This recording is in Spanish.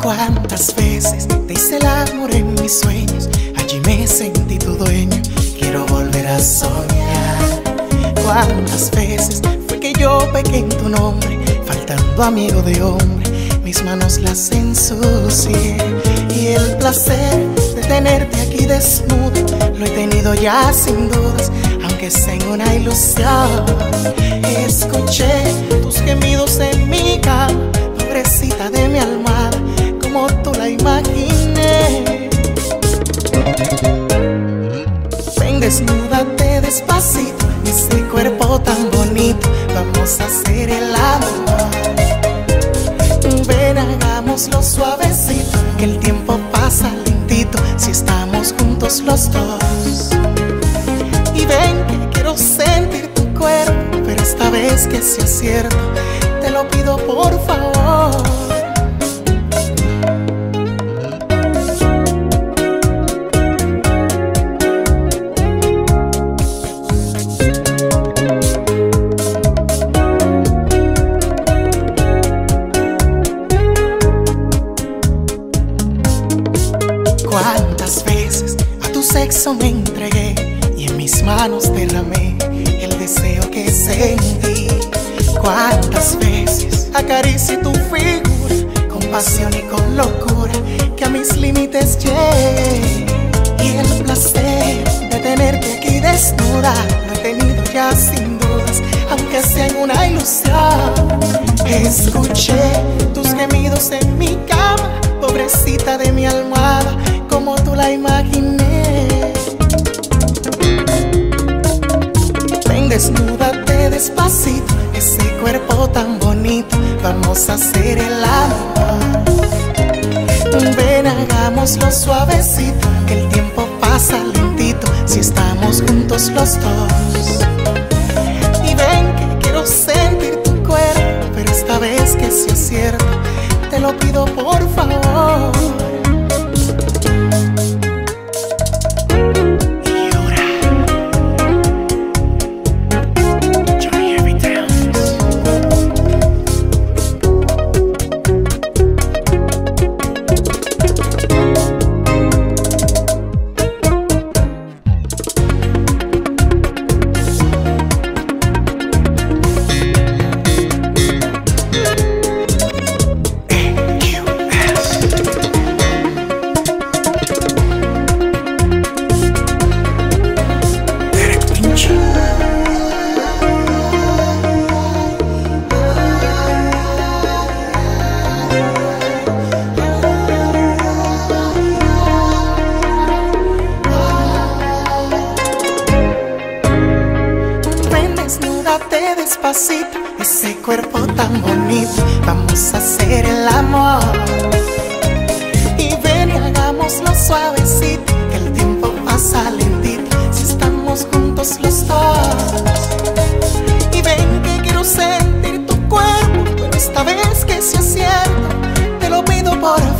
Cuántas veces te hice el amor en mis sueños, allí me sentí tu dueño, quiero volver a soñar. Cuántas veces fue que yo pequé en tu nombre, faltando amigo de hombre, mis manos las ensucié. Y el placer de tenerte aquí desnudo, lo he tenido ya sin dudas, aunque sea una ilusión. Escuché tus gemidos en mi cama, pobrecita de mi almohada como tú la imaginé. Ven, desnúdate despacito, ese cuerpo tan bonito, vamos a hacer el amor. Ven, hagámoslo suavecito, que el tiempo pasa lentito si estamos juntos los dos. Y ven que quiero sentir tu cuerpo, pero esta vez que sea cierto, te lo pido por favor. Sexo me entregué y en mis manos derramé el deseo que sentí. Cuántas veces acaricié tu figura con pasión y con locura que a mis límites llegué. Y el placer de tenerte aquí desnuda lo he tenido ya sin dudas, aunque sea en una ilusión. Escuché tus gemidos en mi cama, pobrecita de mi almohada, como tú la imaginé. hacer el amor. Ven, hagámoslo suavecito, que el tiempo pasa lentito si estamos juntos los dos. Y ven que quiero sentir tu cuerpo, pero esta vez que sea cierto, te lo pido por favor. despacito, ese cuerpo tan bonito, vamos a hacer el amor. Y ven y hagámoslo suavecito, que el tiempo pasa lentito, si estamos juntos los dos. Y ven que quiero sentir tu cuerpo, pero esta vez que sea cierto, te lo pido por favor.